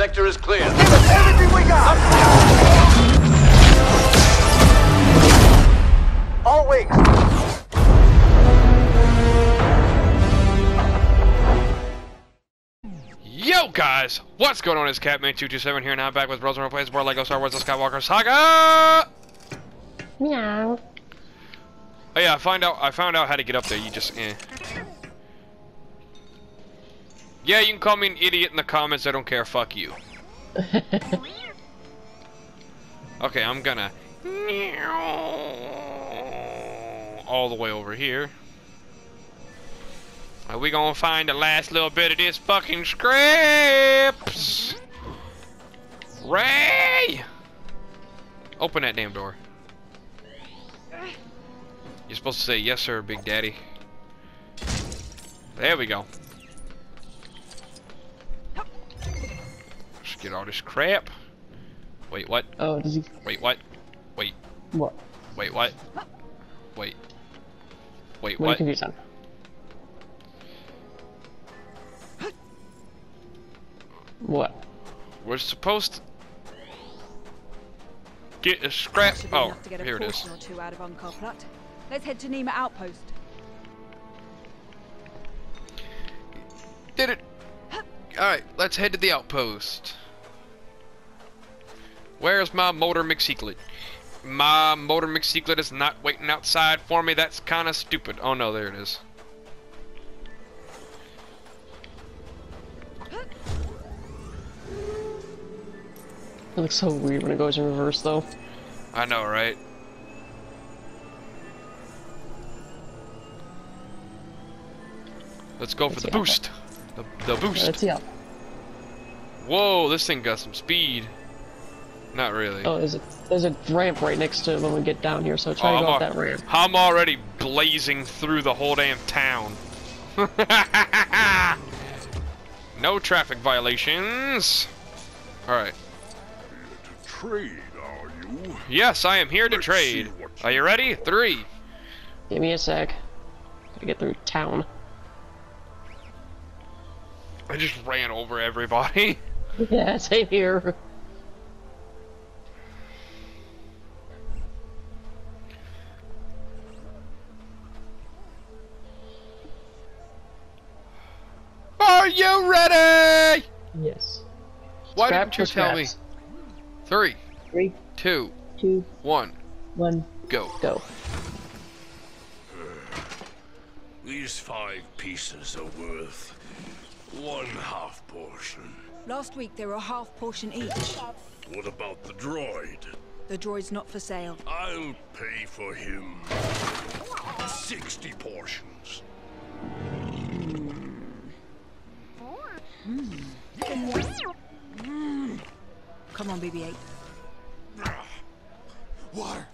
sector is clear. Give us everything we got! All wings. Yo guys, what's going on? It's Catman227 here, and I'm back with Bros and Plays more Lego Star Wars: The Skywalker Saga. Meow. Oh yeah, I find out. I found out how to get up there. You just, eh. Yeah, you can call me an idiot in the comments. I don't care. Fuck you. Okay, I'm gonna all the way over here. Are we gonna find the last little bit of this fucking scripts? Rey! Open that damn door. You're supposed to say yes, sir, Big Daddy. There we go. Get all this crap. Wait, what? Oh, does he? Wait, what? Wait, What? wait, what? Wait. Wait, What are you what? confused on? What? We're supposed to get a scrap. Oh, enough to get a here it is. portion or two out of Unkar Plut. Let's head to Niima Outpost. Did it. Alright, let's head to the outpost. Where's my motor McSecret? My motor McSecret is not waiting outside for me. That's kind of stupid. Oh no, there it is. It looks so weird when it goes in reverse, though. I know, right? Let's go for Let's the boost. The, the boost. Let's see how. Whoa, this thing got some speed. Not really. Oh, there's a there's a ramp right next to it when we get down here, so try Oh, to go I'm, up that ramp. I'm already blazing through the whole damn town. no traffic violations. Alright. Trade, are you? Yes, I am here to Let's trade. see Are you ready? Three. Give me a sec. Gotta get through town. I just ran over everybody. Yeah, same here. Ready? Yes. Why Scrap didn't you for tell me? scraps. Three, Three, two, two, one, one, go. go. These five pieces are worth one half portion. Last week they were a half portion each. What about the droid? The droid's not for sale. I'll pay for him 60 portions. Mm. Come on, BB-8. Water!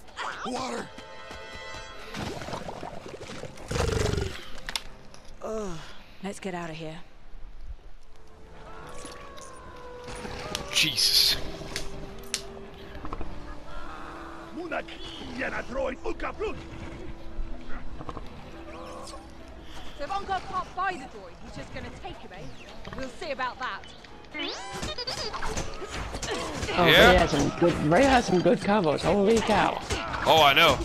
Water! Let's get out of here. Jesus. So if Unkar can't buy the droid, he's just gonna take him, eh? We'll see about that. Oh, Yeah. Rey has some good. Rey has some good combos. Holy cow! Oh, I know.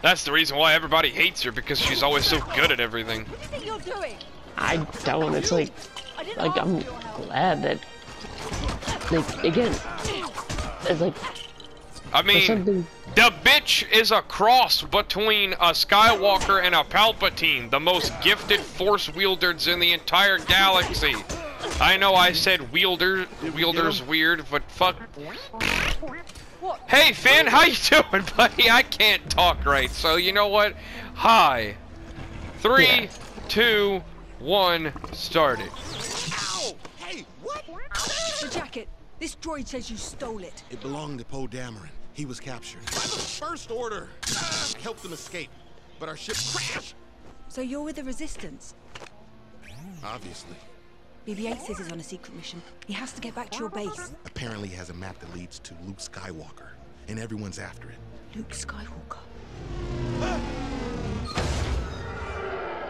That's the reason why everybody hates her because she's always so good at everything. What do you think you're doing? I don't. It's like, I didn't like ask I'm for your help. glad that. Like again, it's like I mean, the bitch is a cross between a Skywalker and a Palpatine, the most gifted Force wielders in the entire galaxy. I know I said wielder, wielder's weird, but fuck. Hey Finn, how you doing, buddy? I can't talk right, so you know what? Hi. Three, Yeah. two, one, started. The jacket. This droid says you stole it. It belonged to Poe Dameron. He was captured. By the First Order I helped them escape, but our ship crashed. So you're with the Resistance. Obviously. BB-8 says he's on a secret mission. He has to get back to your base. Apparently he has a map that leads to Luke Skywalker, and everyone's after it. Luke Skywalker.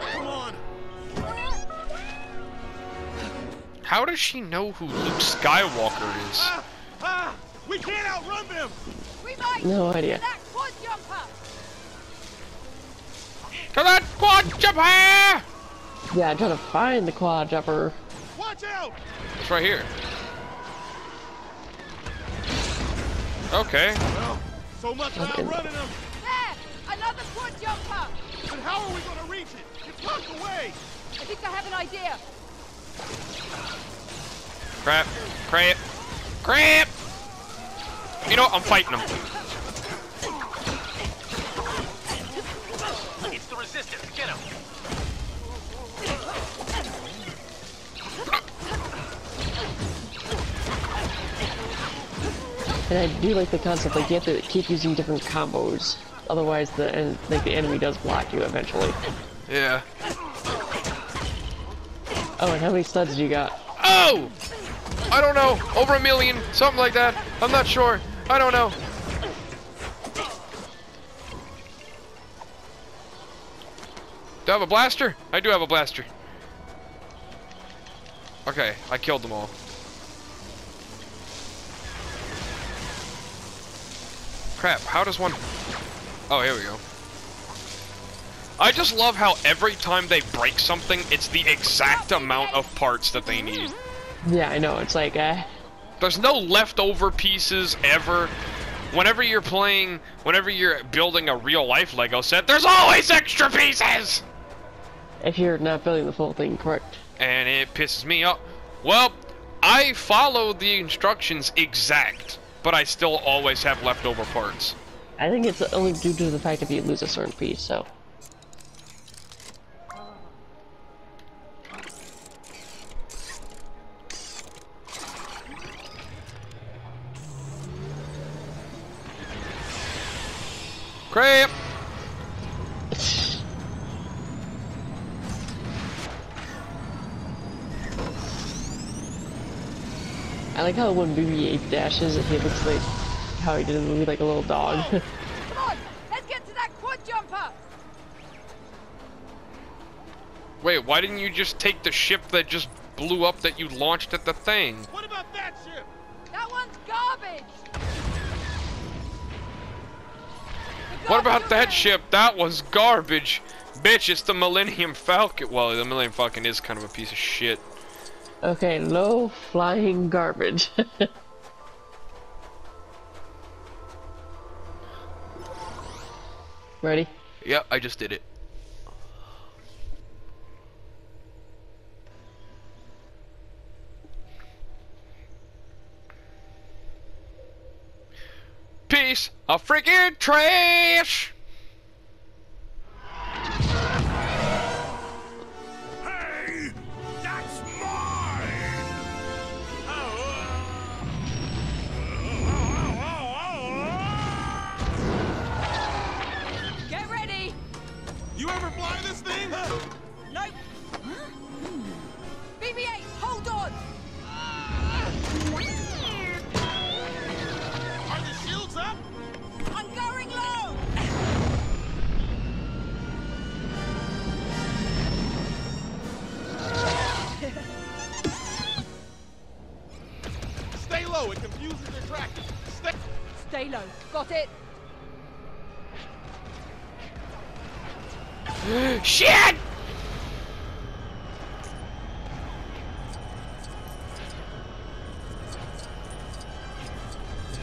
Come on! How does she know who Luke Skywalker is? Ah, ah, we can't outrun them. We might. No idea. Quad jumper. To that quad jumper! Yeah, I'm trying to find the quad jumper. Watch out. It's right here. Okay. Well, so much for Okay. outrunning them. There. Another quad jumper. But how are we gonna reach it? It's tucked away. I think I have an idea. Crap. Crap. Crap! You know what? I'm fighting him. It's the resistance. Get him. And I do like the concept, like you have to keep using different combos. Otherwise, the en- like the enemy does block you eventually. Yeah. Oh, and how many studs do you got? Oh! I don't know. Over a million. Something like that. I'm not sure. I don't know. Do I have a blaster? I do have a blaster. Okay, I killed them all. Crap, how does one... Oh, here we go. I just love how every time they break something, it's the exact amount of parts that they need. Yeah, I know. It's like, uh, There's no leftover pieces ever. Whenever you're playing, whenever you're building a real life Lego set, there's always extra pieces! if you're not building the full thing correct. And it pisses me off. Well, I follow the instructions exact, but I still always have leftover parts. I think it's only due to the fact if you lose a certain piece, so. Crap! I like how when BB-8 dashes, he looks like how he did in the movie, like a little dog. Come on. Let's get to that quad jumper. Wait, why didn't you just take the ship that just blew up that you launched at the thing? What about that ship? That one's garbage. What about that ship? That was garbage. Bitch, it's the Millennium Falcon. Well, the Millennium Falcon is kind of a piece of shit. okay, low flying garbage. Ready? Yep, I just did it. Piece of freaking trash! Got it. Shit!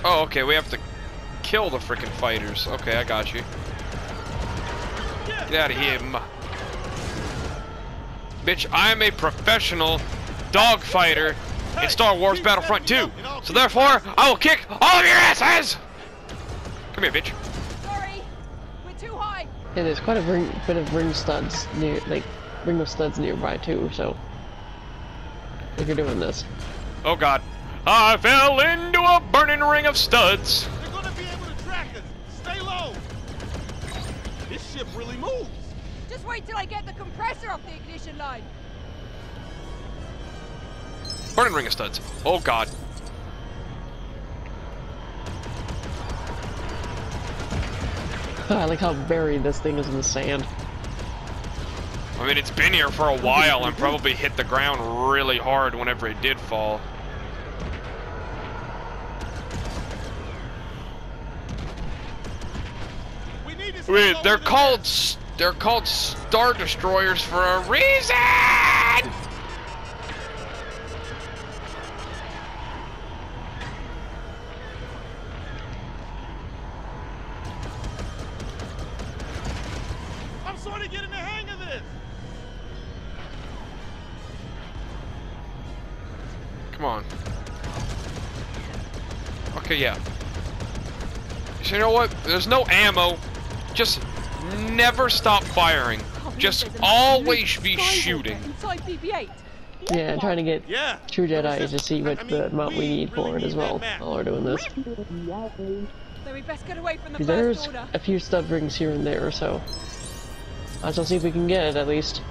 Oh, okay, we have to kill the freaking fighters. Okay, I got you. Get out of here. Bitch, I'm a professional dog fighter in Star Wars Battlefront 2. So therefore, I will kick all of your asses! Come here, bitch. Sorry. We're too high. Yeah, there's quite a ring, bit of ring studs near, like, ring of studs nearby too, so. If you're doing this. Oh god. I fell into a burning ring of studs. They're gonna be able to track us. Stay low. This ship really moves. Just wait till I get the compressor off the ignition line. Burning ring of studs. Oh god. I like how buried this thing is in the sand. I mean, it's been here for a while and probably hit the ground really hard whenever it did fall. We need to Wait, they're called they're called star destroyers for a reason. You know what? There's no ammo. Just never stop firing. Oh, Just always be shooting. Inside BB-8. Yeah, I'm trying to get Yeah. True the Jedi to see what I mean, the amount we need for it as well map. while we're doing this. So we best get away from the 'Cause first there's order. a few stud rings here and there, so I shall see if we can get it at least.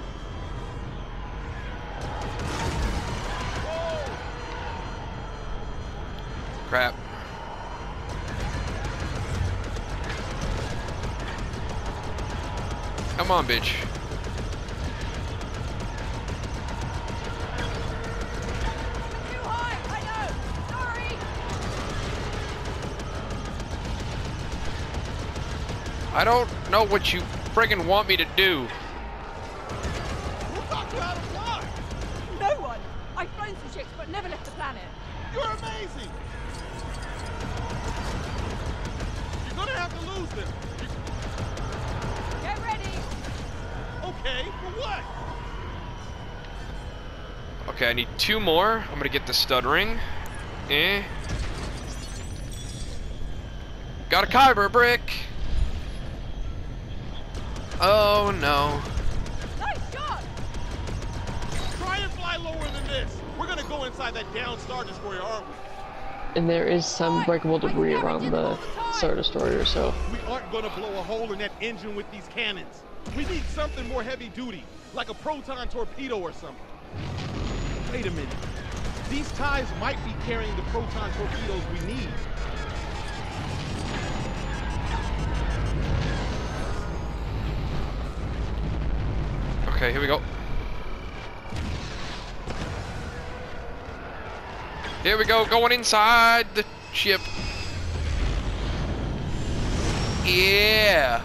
Crap. Come on, bitch. I don't know what you friggin' want me to do. I need two more. I'm gonna get the stud ring. Eh. Got a kyber brick. Oh no. Nice shot. Try and fly lower than this. We're gonna go inside that down Star Destroyer, aren't we? And there is some breakable debris around the Star Destroyer, so We aren't gonna blow a hole in that engine with these cannons. We need something more heavy duty, like a proton torpedo or something. Wait a minute. These TIEs might be carrying the proton torpedoes we need. Okay, here we go. Here we go, going inside the ship. Yeah.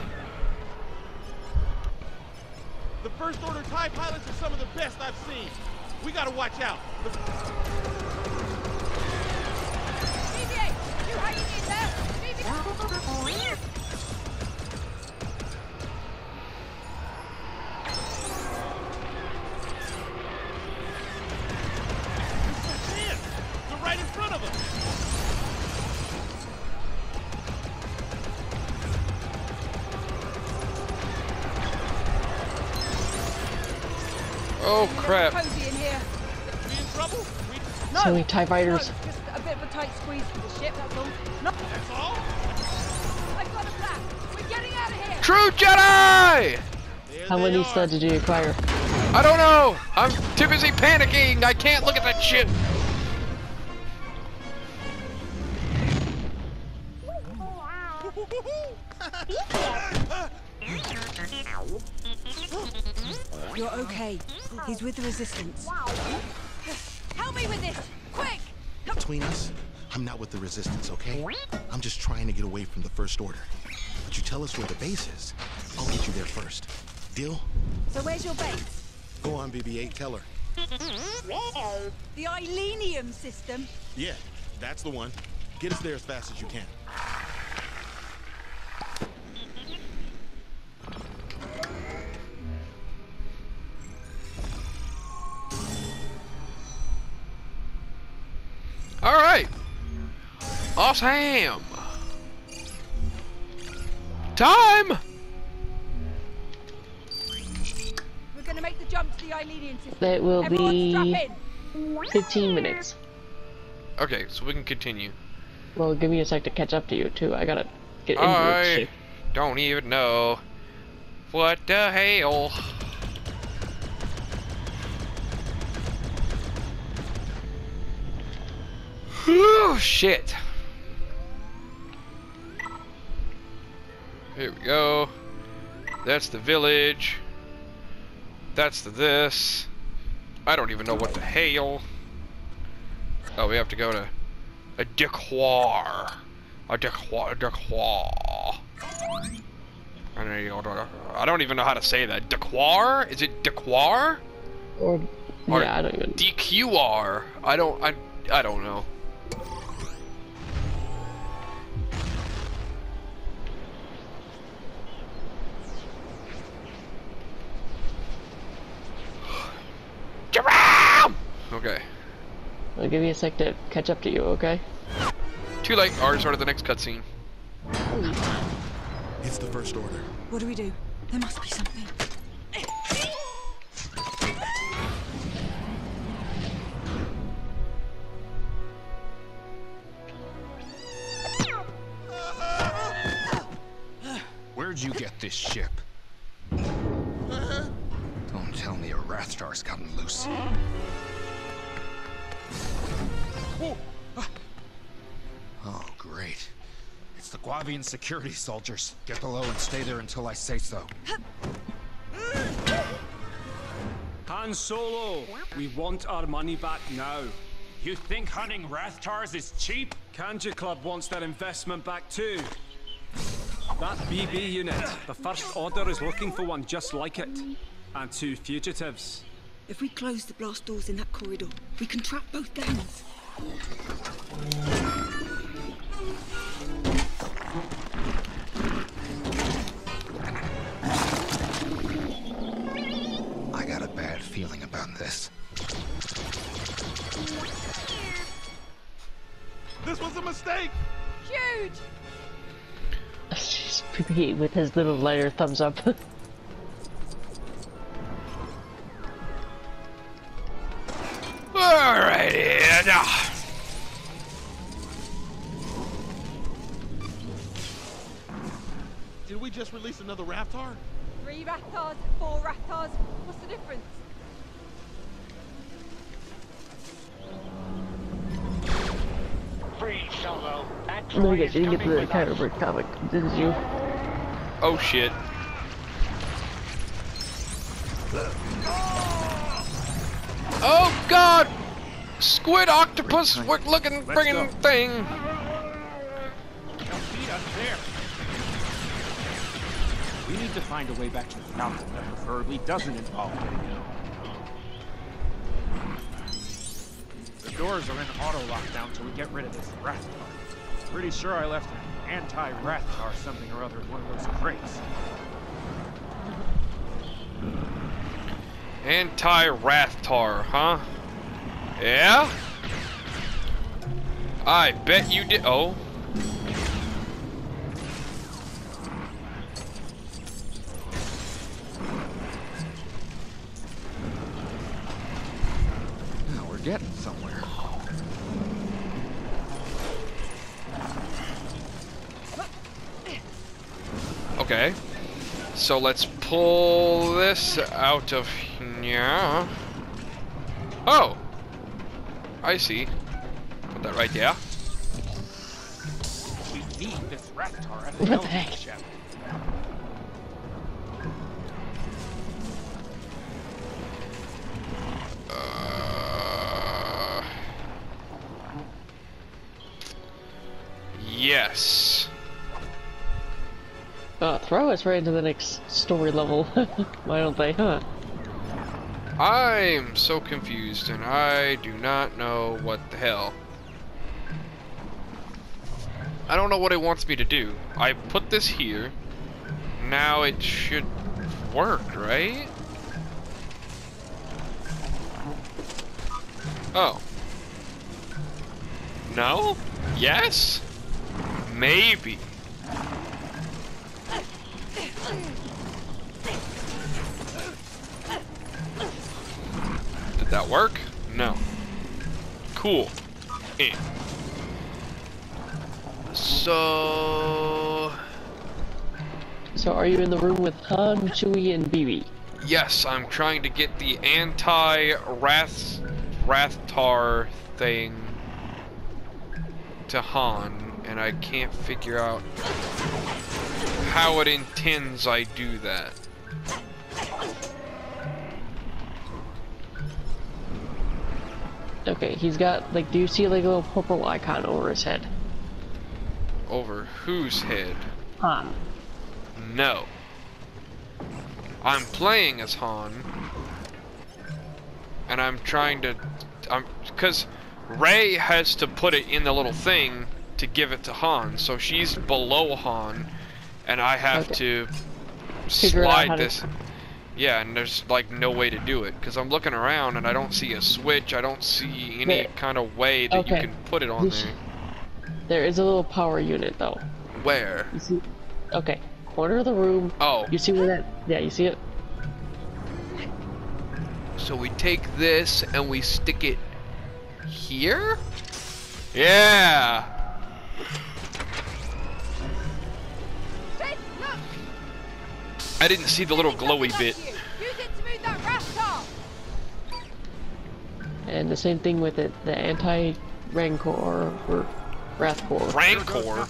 The First Order TIE pilots are some of the best I've seen. We gotta watch out. The- BB-8, you in there? BB-8. Man, they're right in front of us. Oh crap. So many TIE fighters. No, just a bit of a tight squeeze for the ship, that's all. No, that's all? I've got a plan. We're getting out of here. True Jedi! There how many are. studs did you acquire? I don't know. I'm too busy panicking. I can't look at that shit. You're okay. He's with the resistance. Help me with this. Quick. Between us, I'm not with the Resistance, okay? I'm just trying to get away from the First Order. But you tell us where the base is, I'll get you there first. Deal? So where's your base? Go on, BB-8, tell her. The Ileenium system. Yeah, that's the one. Get us there as fast as you can. All right. Awesome. Time. We're going to make the jump to the Ileenium system. That will Everyone be 15 minutes. Okay, so we can continue. Well, give me a sec to catch up to you too. I gotta get into I this shit. don't even know what the hell. Whew, shit. Here we go. That's the village. That's the this. I don't even know what the hail. Oh, we have to go to a Dequar. A Dequar. A Dequar. I don't I don't even know how to say that. Dequar? Is it Dequar? Or, Or yeah, I don't even. DQR. I don't. I. I don't know. Jerome! Okay. I'll give you a sec to catch up to you, okay? Too late. Already started the next cutscene. It's the First Order. What do we do? There must be something. Where'd you get this ship? Rathtar's gotten loose. Oh, great. It's the Guavian security soldiers. Get below and stay there until I say so. Han Solo, we want our money back now. You think hunting Rathtars is cheap? Kanjiklub wants their investment back too. That BB unit, the First Order is looking for one just like it. And two fugitives. If we close the blast doors in that corridor, we can trap both gangs. I got a bad feeling about this. This was a mistake. Huge! Pete with his little lighter thumbs up. Alrighty. now. Did we just release another Raptor? Three Rathtars, four Rathtars. What's the difference? Free Solo. no, you didn't get to the counter comic, did you? Oh shit. Oh god! Squid octopus what looking friggin' thing. Althea, there. We need to find a way back to the Falcon that preferably doesn't involve. The doors are in auto lockdown till we get rid of this Rathtar. Pretty sure I left an anti-Rathtar something or other in one of those crates. Anti-Rathtar, huh? Yeah? I bet you did. Oh. Now we're getting somewhere. Okay. So let's pull this out of here. Oh! I see. Put that right there. We need this Rathtar at What the the heck? Eldritch ship. Uh, yes. Uh, throw us right into the next story level. Why don't they, huh? I'm so confused and I do not know what the hell. I don't know what it wants me to do. I put this here. Now it should work, right? Oh. No? Yes? Maybe. Did that work? No. Cool. Eh. So... So are you in the room with Han, Chewie, and BB? Yes, I'm trying to get the anti-Wrath... Rathtar thing to Han, and I can't figure out how it intends I do that. Okay, he's got like. Do you see like a little purple icon over his head? Over whose head? Han. No. I'm playing as Han. And I'm trying to... I'm Because Rey has to put it in the little thing to give it to Han. So she's below Han. And I have Okay. to Figure slide how to- this... Yeah, and there's like no way to do it. Because I'm looking around and I don't see a switch. I don't see any Yeah. kind of way that you can put it on This- there. There is a little power unit though. Where? You see? Okay, corner of the room. Oh. You see where that? Yeah, you see it? So we take this and we stick it here? Yeah! I didn't see the little glowy bit. you. Use it to move that Rathtar! And the same thing with it, the anti-rancor or wrathcore. Rancor?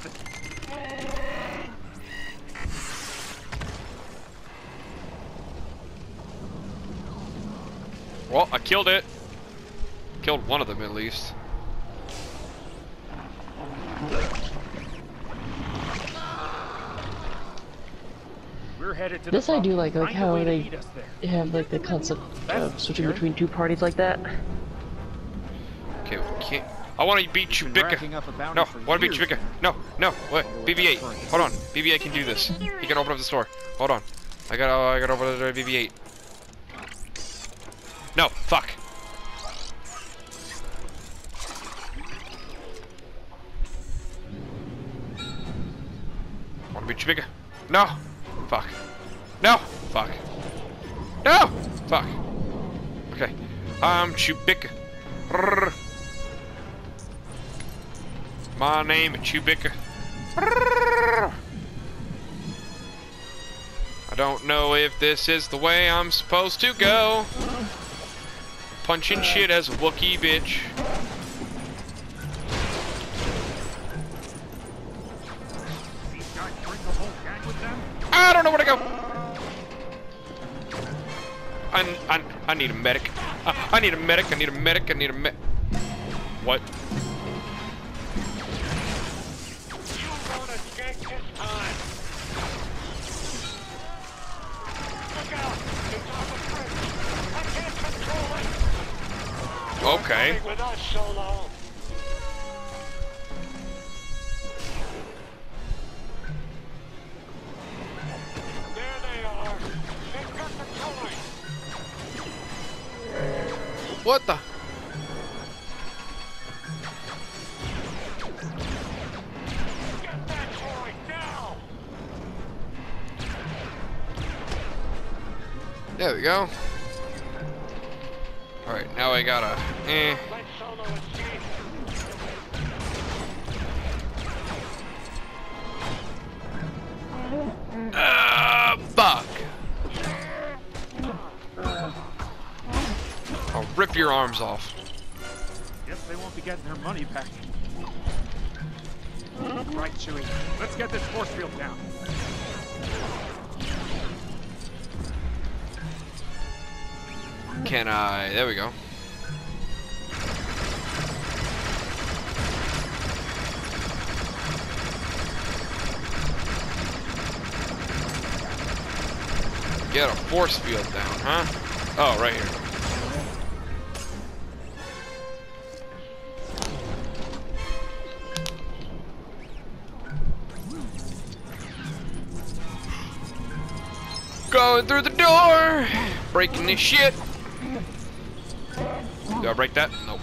Well, I killed it. Killed one of them at least. This the I do like, like how way they meet us there. they have like the concept of switching scary. between two parties like that. Okay, okay. I want to beat Been racking Chewbacca. up a bounty No, for want to beat years Chewbacca. No, no, wait. BB-8. Hold on. BB-8 can do this. He can open up the store. Hold on. I got. I got over the BB-8. No, fuck. Want to beat Chewbacca? No. Fuck. No. Fuck. No. Fuck. Okay. I'm Chewbacca. Rrrr. My name is Chewbacca. Rrrr. I don't know if this is the way I'm supposed to go. Punching shit as a Wookiee bitch. I, need a medic. I, I need a medic. I need a medic. I need a med. What? Okay. What the? There we go. Alright, now I gotta. Eh. Your arms off. Guess they won't be getting their money back. Right, Chewie. Let's get this force field down. Can I? There we go. Get a force field down, huh? Oh, right here. Going through the door! Breaking this shit! Do I break that? Nope.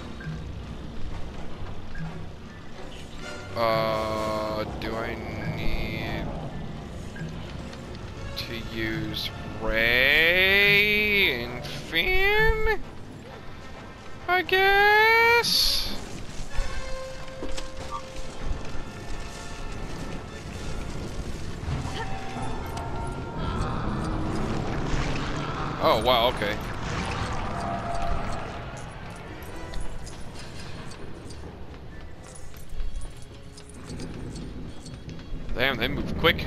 Uh, do I need to use Rey and Finn? I guess. Wow, okay. Damn, they move quick.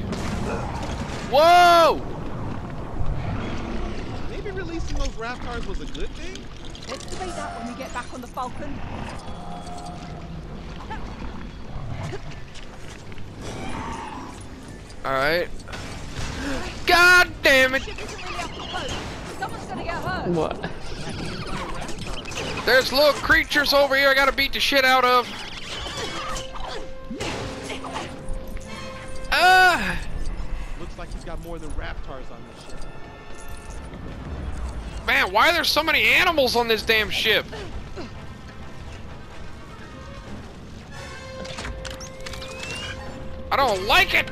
Whoa! Maybe releasing those Raptors was a good thing? Let's debate that when we get back on the Falcon. There's little creatures over here I gotta beat the shit out of. Ah! Looks like he's got more than Raptors on this ship. Man, why are there so many animals on this damn ship? I don't like it!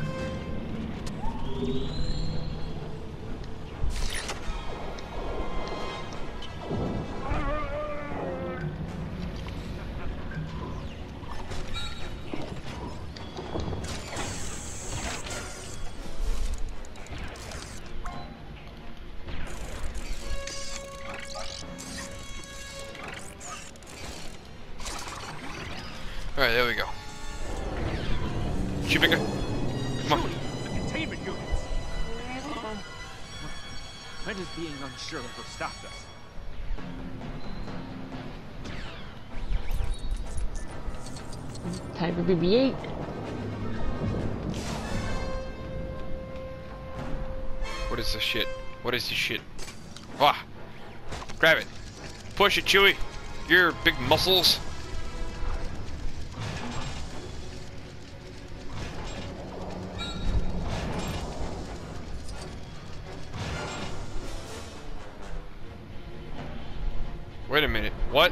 Push it, Chewie. Your big muscles. Wait a minute. What?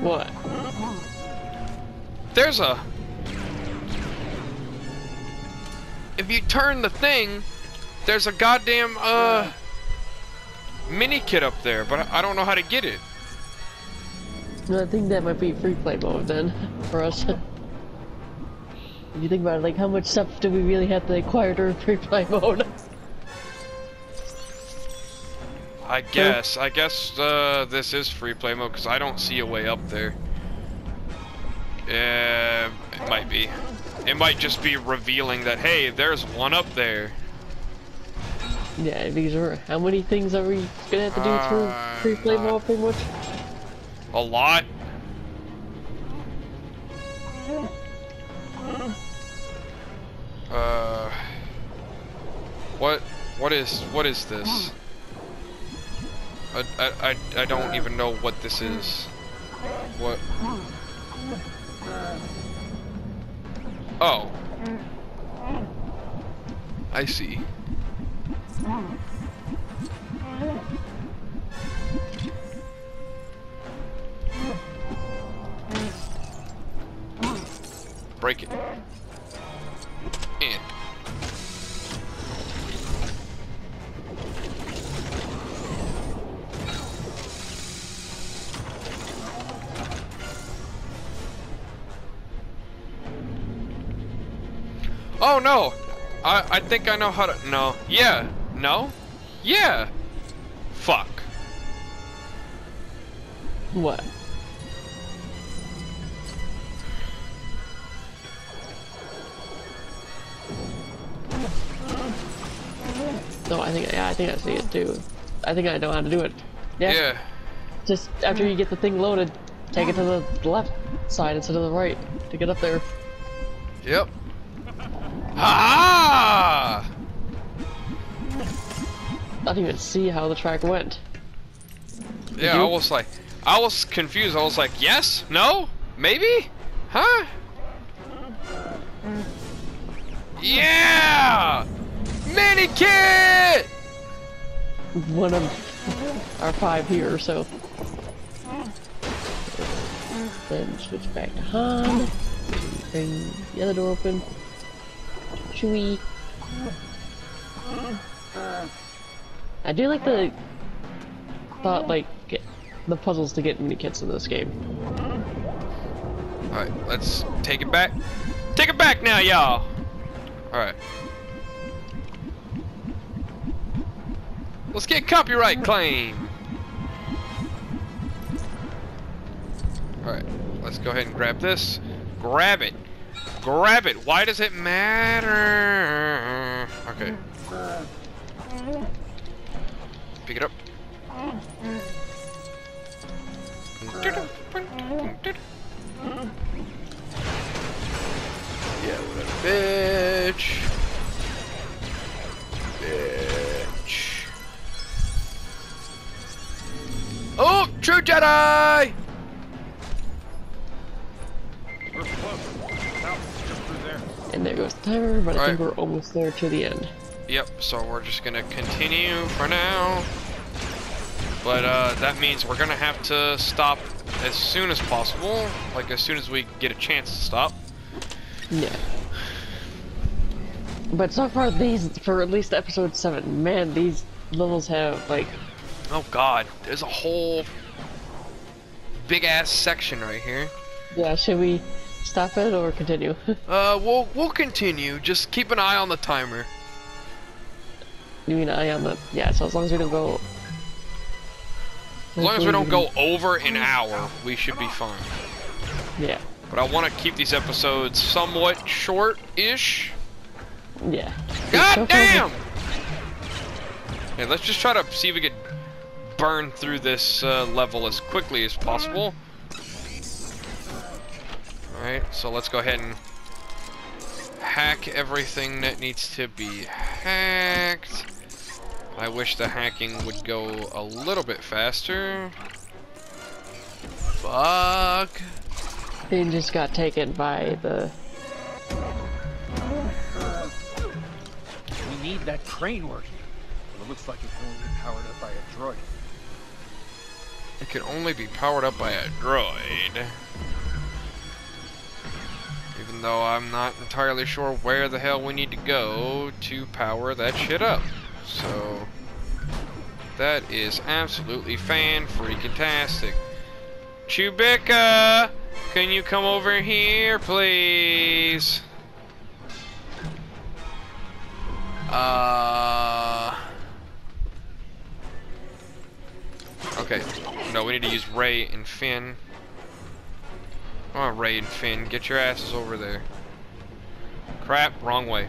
What? There's a... If you turn the thing, there's a goddamn, uh... Mini kit up there, but I don't know how to get it. I think that might be free play mode then, for us. if you think about it, like how much stuff do we really have to acquire during free play mode? I guess. I guess uh, this is free play mode because I don't see a way up there. Yeah, it might be. It might just be revealing that hey, there's one up there. Yeah, these are how many things are we gonna have to do Uh, free play not- mode pretty much? A lot. Uh, what? What is? What is this? I, I, I, I don't even know what this is. What? Oh. I see. Break it. In. Oh no! I I think I know how to no. Yeah. No? Yeah. Fuck. What? No, I think yeah, I think I see it too. I think I know how to do it. Yeah. Yeah. Just after you get the thing loaded, take it to the left side instead of the right to get up there. Yep. Ah! I didn't even see how the track went. Yeah, I was like, I was confused. I was like, yes, no, maybe, huh? Yeah, mini kit. One of our five here, so. Then switch back to Han. Bring the other door open. Chewie. I do like the thought, like, the puzzles to get mini kits in this game. All right, let's take it back. Take it back now, y'all. All right. Let's get copyright claim. All right, let's go ahead and grab this. Grab it. Grab it. Why does it matter? Okay. Pick it up. Yeah, whatever, bitch. Bitch. Oh, true Jedi! We're close. Now, just through there. And there goes the timer, but I think we're almost there to the end. Yep, so we're just gonna continue for now. But uh, that means we're gonna have to stop as soon as possible, like as soon as we get a chance to stop. Yeah. But so far, these, for at least episode 7, man, these levels have, like, Oh god, there's a whole big ass section right here. yeah, should we stop it or continue? Uh, we'll we'll continue. Just keep an eye on the timer. you mean eye on the, yeah, so as long as we don't go... As long as we don't go over an hour, we should be fine. Yeah, But I want to keep these episodes somewhat short-ish. yeah. God So far, damn! Yeah, let's just try to see if we can burn through this uh, level as quickly as possible. Alright, so let's go ahead and hack everything that needs to be hacked. I wish the hacking would go a little bit faster. Fuck. They just got taken by the... We need that crane working. But it looks like it can only be powered up by a droid. It can only be powered up by a droid. Even though I'm not entirely sure where the hell we need to go to power that shit up. So, that is absolutely fan-freaking-tastic. Chewbacca! Can you come over here, please? Uh... Okay. No, we need to use Rey and Finn. Come on, Rey and Finn. Get your asses over there. Crap, wrong way.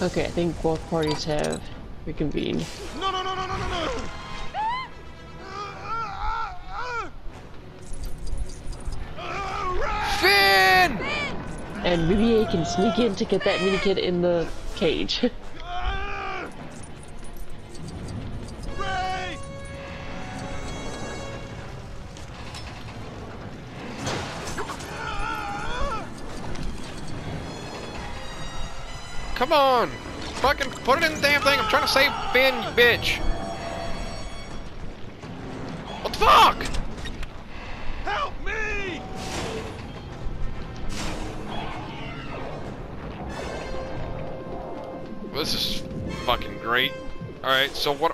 Okay, I think both parties have reconvened. No, no, no, no, no, no, no. Finn! And BB-8 can sneak in to get that mini kit in the cage. Come on! Fucking put it in the damn thing. I'm trying to save Finn, you bitch. What the fuck? Help me! This is fucking great. Alright, so what?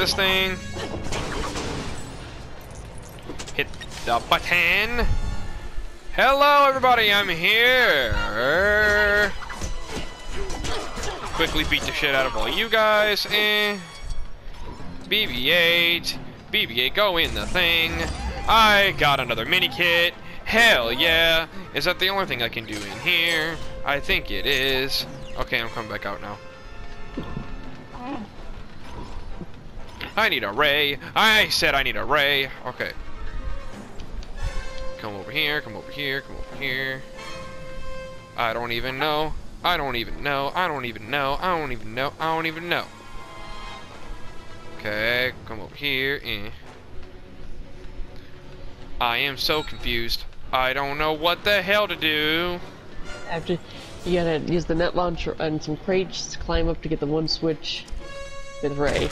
This thing. Hit the button. Hello, everybody, I'm here. Quickly beat the shit out of all you guys. Eh. BB-8. BB-8, go in the thing. I got another mini kit. Hell yeah. Is that the only thing I can do in here? I think it is. Okay, I'm coming back out now. I need a ray. I said I need a ray. Okay. Come over here, come over here, come over here. I don't even know. I don't even know. I don't even know. I don't even know. I don't even know. Okay, come over here. Eh. I am so confused. I don't know what the hell to do. After you gotta use the net launcher and some crates to climb up to get the one switch with Rey.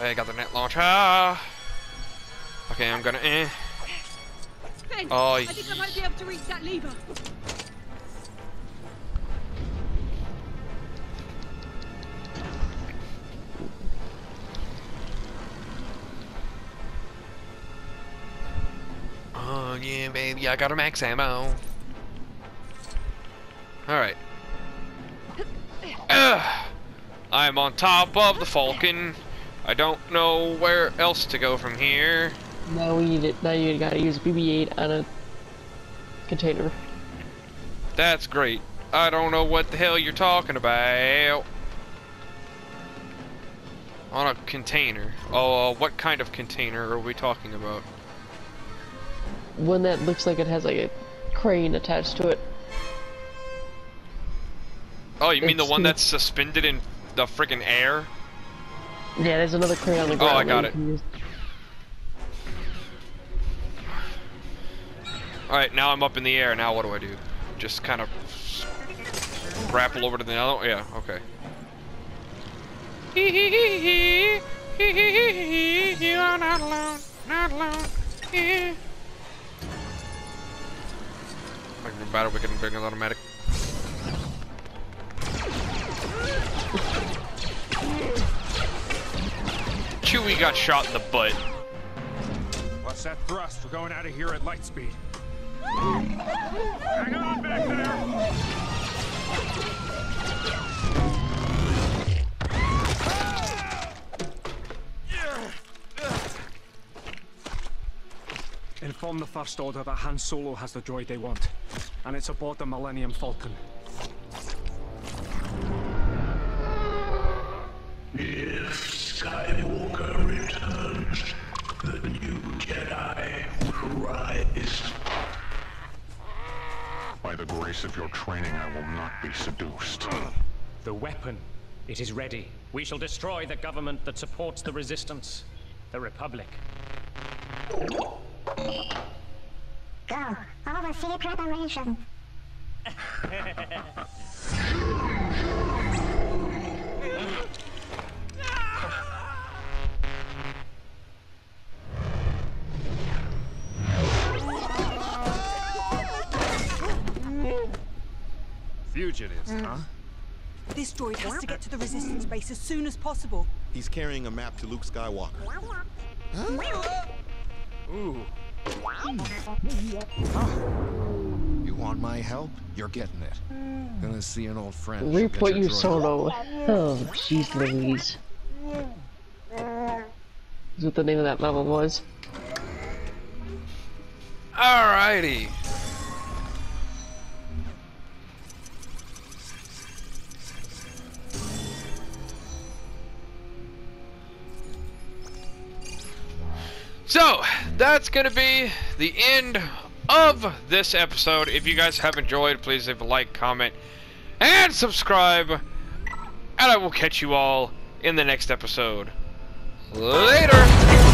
I got the net launcher. Okay, I'm gonna. Eh. Ben, oh, I think I might be able to reach that lever. Oh yeah, baby, I got a max ammo. Alright. I'm on top of the Falcon. I don't know where else to go from here. Now we need it. Now you gotta use BB-8 on a container. That's great. I don't know what the hell you're talking about. On a container. Oh, uh, what kind of container are we talking about? One that looks like it has like a crane attached to it. Oh, you mean the one that's suspended in the friggin' air? Yeah, there's another crane on the ground. Oh. I got it. you can use. Alright, now I'm up in the air. Now what do I do? Just kind of grapple over to the other Yeah, okay. You are not alone, not alone. Like the battle we can bring an automatic. Chewie got shot in the butt. What's that thrust? We're going out of here at light speed. Hang on back there! Inform the First Order that Han Solo has the droid they want, and it's aboard the Millennium Falcon. If Skywalker returns, the new Jedi will rise. By the grace of your training, I will not be seduced. The weapon. It is ready. We shall destroy the government that supports the resistance. The Republic. Go. Oversee preparation. Fugitives, mm. huh? This droid has to get to the resistance mm. base as soon as possible. He's carrying a map to Luke Skywalker. Ooh. You want my help? You're getting it. Mm. Gonna see an old friend. She'll Reap your you solo. Oh, jeez Louise. Is what the name of that level was. Alrighty. That's gonna be the end of this episode. If you guys have enjoyed, please leave a like, comment, and subscribe. And I will catch you all in the next episode. Later!